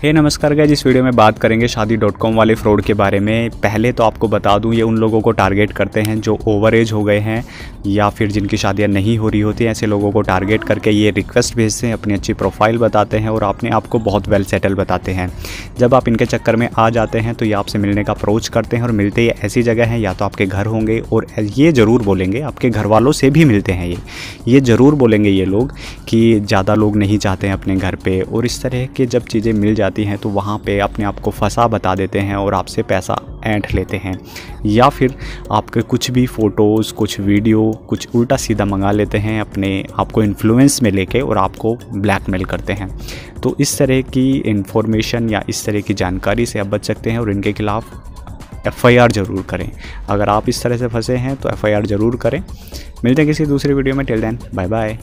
हे नमस्कार गाइज़ इस वीडियो में बात करेंगे शादी डॉट कॉम वाले फ्रॉड के बारे में। पहले तो आपको बता दूँ, ये उन लोगों को टारगेट करते हैं जो ओवर एज हो गए हैं या फिर जिनकी शादियाँ नहीं हो रही होती ऐसे लोगों को टारगेट करके ये रिक्वेस्ट भेजते हैं, अपनी अच्छी प्रोफ़ाइल बताते हैं और अपने आप को बहुत वेल सेटल बताते हैं। जब आप इनके चक्कर में आ जाते हैं तो ये आपसे मिलने का अप्रोच करते हैं और मिलते ये ऐसी जगह हैं, या तो आपके घर होंगे और ये ज़रूर बोलेंगे, आपके घर वालों से भी मिलते हैं ये। ये ज़रूर बोलेंगे ये लोग कि ज़्यादा लोग नहीं चाहते हैं अपने घर पर और इस तरह के जब चीज़ें मिल जाती जाती हैं तो वहाँ पे अपने आप को फंसा बता देते हैं और आपसे पैसा ऐंठ लेते हैं। या फिर आपके कुछ भी फ़ोटोज़, कुछ वीडियो, कुछ उल्टा सीधा मंगा लेते हैं अपने आपको इन्फ्लुएंस में लेके और आपको ब्लैकमेल करते हैं। तो इस तरह की इन्फॉर्मेशन या इस तरह की जानकारी से आप बच सकते हैं और इनके खिलाफ़ एफआईआर ज़रूर करें। अगर आप इस तरह से फंसे हैं तो एफआईआर ज़रूर करें। मिलते हैं किसी दूसरे वीडियो में। Till then, bye bye.